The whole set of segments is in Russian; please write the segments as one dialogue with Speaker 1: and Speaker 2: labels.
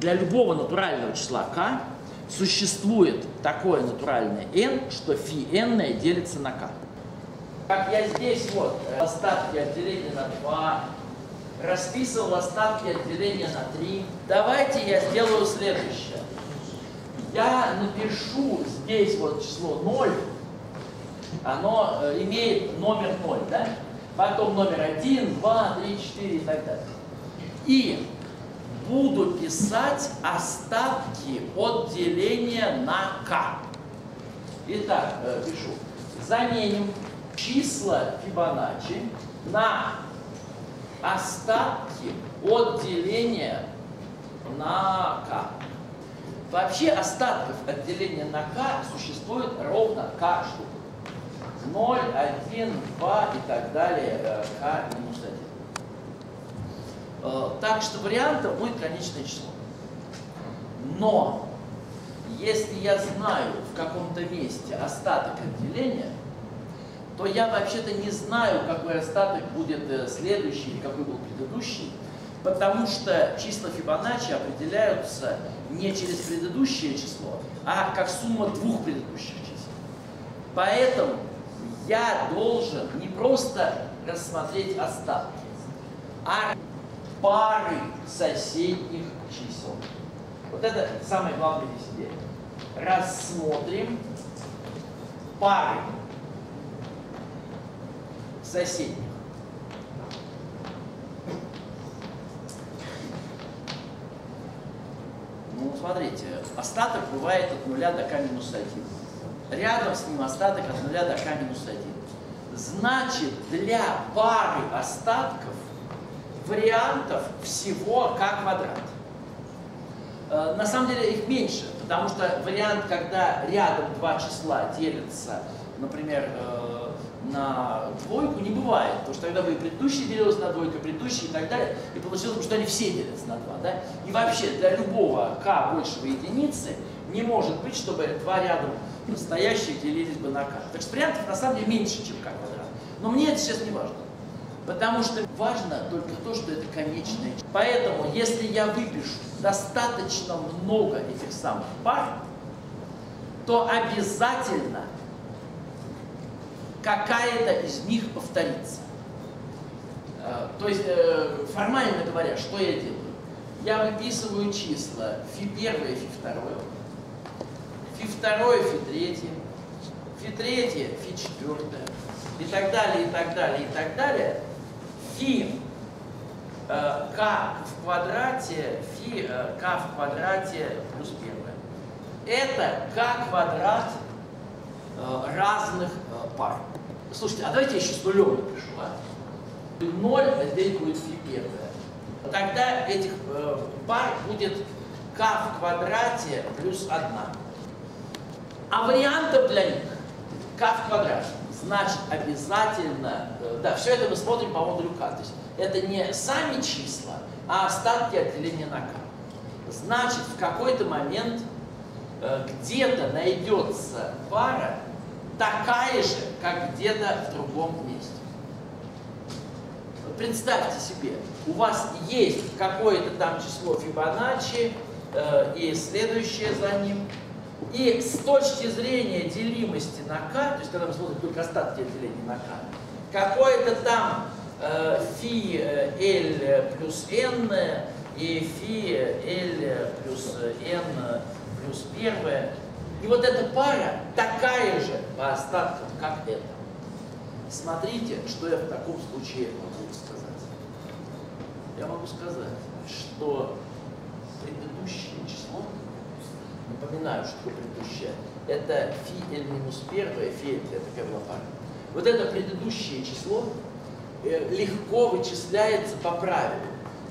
Speaker 1: для любого натурального числа k существует такое натуральное n, что φ n делится на k. Как я здесь вот э, остатки отделения на 2, расписывал остатки отделения на 3. Давайте я сделаю следующее. Я напишу здесь вот число 0, оно э, имеет номер 0, да? Потом номер 1, 2, 3, 4 и так далее. И буду писать остатки от деления на k. Итак, э, пишу. Заменим числа Фибоначчи на остатки от деления на k. Вообще остатков от деления на k существует ровно k штук. 0, 1, 2 и так далее, k минус 1. Э, так что вариантов будет конечное число. Но если я знаю в каком-то месте остаток отделения, то я вообще-то не знаю, какой остаток будет э, следующий или какой был предыдущий, потому что числа Фибоначчи определяются не через предыдущее число, а как сумма двух предыдущих чисел. Поэтому я должен не просто рассмотреть остатки, а пары соседних чисел. Вот это самое главное здесь идея. Рассмотрим пары соседних. Ну, смотрите, остаток бывает от нуля до k минус 1. Рядом с ним остаток от нуля до k минус 1. Значит, для пары остатков вариантов всего k квадрат. Э, на самом деле их меньше, потому что вариант, когда рядом два числа делятся, например, э, на двойку, не бывает, потому что тогда бы и предыдущий делился на двойку, и предыдущий и так далее, и получилось бы, что они все делятся на два. Да? И вообще для любого k большего единицы не может быть, чтобы два рядом настоящих делились бы на k. Так что вариантов на самом деле меньше, чем k квадрат. Но мне это сейчас не важно. Потому что важно только то, что это конечное. Поэтому, если я выпишу достаточно много этих самых пар, то обязательно какая-то из них повторится. Э, то есть, э, формально говоря, что я делаю? Я выписываю числа фи1, фи2, фи2, фи3, фи3, фи4 и так далее, и так далее, и так далее, фи э, k в квадрате, фи э, k в квадрате плюс первое. Это k квадрат э, разных пар. Слушайте, а давайте я еще с нулем напишу. А? 0 разделить будет фи первое. Тогда этих пар будет k в квадрате плюс 1. А вариантов для них k в квадрате значит обязательно, э, да, все это мы смотрим по модулю К. То есть это не сами числа, а остатки отделения на К. Значит, в какой-то момент э, где-то найдется пара такая же, как где-то в другом месте. Представьте себе, у вас есть какое-то там число Фибоначчи э, и следующее за ним, и с точки зрения делимости на k, то есть когда мы смотрим только остатки деления на k, какое-то там э, l плюс n и фи l плюс n плюс первое. И вот эта пара такая же по остаткам, как это. Смотрите, что я в таком случае могу сказать. Я могу сказать, что предыдущее число Напоминаю, что предыдущее. Это фи l минус первое, фи l это пара. Вот это предыдущее число э, легко вычисляется по правилу.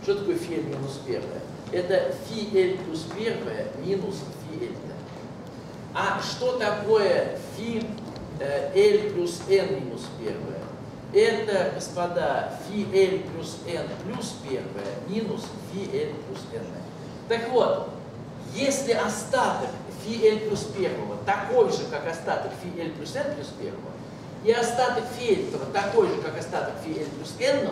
Speaker 1: Что такое фи l минус первое? Это фи l плюс первое минус фи l. А что такое фи э, l плюс n минус первое? Это, господа, фи l плюс n плюс первое минус фи l плюс n. Так вот, если остаток фи l плюс первого такой же, как остаток фи l плюс n плюс первого, и остаток этого такой же, как остаток l плюс n,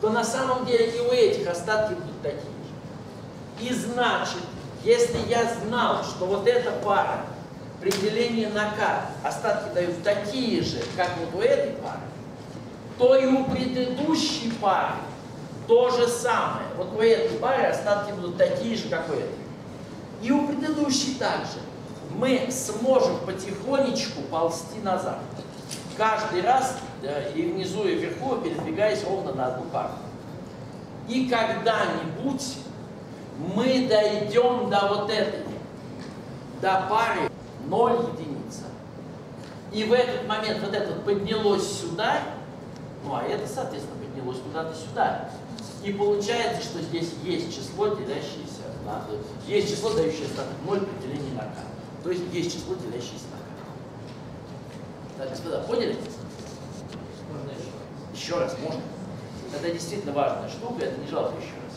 Speaker 1: то на самом деле и у этих остатки будут такие же. И значит, если я знал, что вот эта пара при делении на k остатки дают такие же, как вот у этой пары, то и у предыдущей пары то же самое. Вот у этой пары остатки будут такие же, как у этой. И у предыдущей также. Мы сможем потихонечку ползти назад. Каждый раз и внизу, и вверху, передвигаясь ровно на одну пару. И когда-нибудь мы дойдем до вот этой, до пары 0 единица. И в этот момент вот это поднялось сюда, ну а это, соответственно, поднялось куда-то сюда. И получается, что здесь есть число, делящееся на... Есть число, дающее остаток 0 при делении на k. То есть есть число, делящееся на k. Так, господа, поняли? Можно еще? Еще раз, можно. Это действительно важная штука, это не жалко еще раз.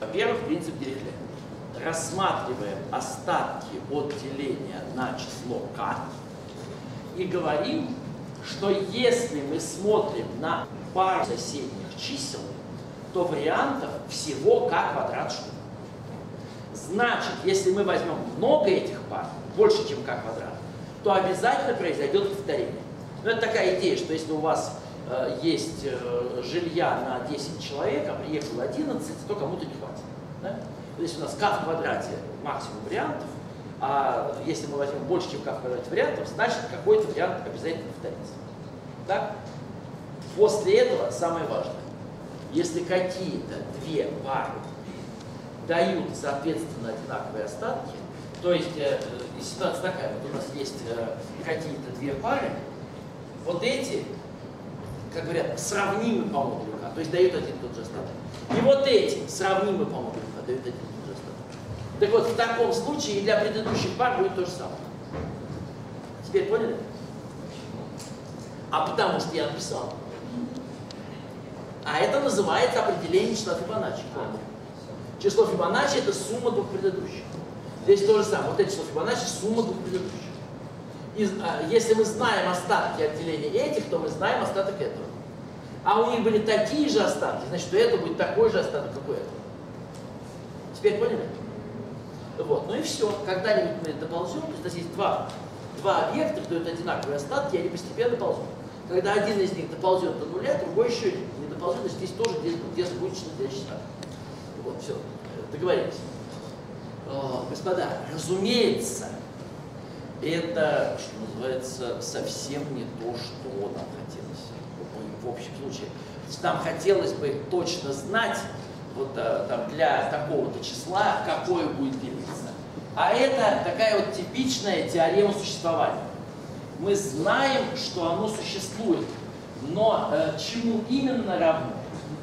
Speaker 1: Во-первых, принцип Дирихле. Рассматриваем остатки от деления на число k и говорим, что если мы смотрим на пару соседних чисел, то вариантов всего k квадрат штук. Значит, если мы возьмем много этих пар, больше, чем k квадрат, то обязательно произойдет повторение. Ну, это такая идея, что если у вас э, есть э, жилья на 10 человек, а приехало 11, то кому-то не хватит. Да? То есть у нас k в квадрате максимум вариантов, а если мы возьмем больше, чем k в квадрате вариантов, значит какой-то вариант обязательно повторится. Так? После этого самое важное. Если какие-то две пары дают, соответственно, одинаковые остатки, то есть э, ситуация такая, вот у нас есть э, какие-то две пары, вот эти, как говорят, сравнимы по модулю К, то есть дают один и тот же остаток. И вот эти сравнимы по модулю К, дают один и тот же остаток. Так вот, в таком случае и для предыдущих пар будет то же самое. Теперь поняли? А потому что я написал. А это называется определение числа Фибоначчи. Число Фибоначчи это сумма двух предыдущих. Здесь то же самое. Вот это число Фибоначчи сумма двух предыдущих. И, а, если мы знаем остатки отделения этих, то мы знаем остаток этого. А у них были такие же остатки, значит, что это будет такой же остаток, как у этого. Теперь поняли? Вот, ну и все. Когда-нибудь мы доползем, то есть у есть два, два объекта, которые дают одинаковые остатки, и они постепенно ползут. Когда один из них доползет до нуля, другой еще не доползет, значит, здесь тоже здесь будет число остаток. Вот, все, договорились. Господа, разумеется, это, что называется, совсем не то, что нам хотелось в общем случае. Нам хотелось бы точно знать, вот э, там, для такого-то числа, какое будет делиться. А это такая вот типичная теорема существования. Мы знаем, что оно существует, но э, чему именно равно?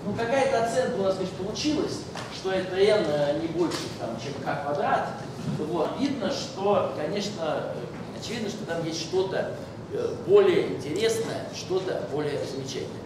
Speaker 1: Ну, какая-то оценка у нас, конечно, получилась, что это n э, не больше, там, чем k квадрат. Вот. Видно, что, конечно, э, очевидно, что там есть что-то э, более интересное, что-то более замечательное.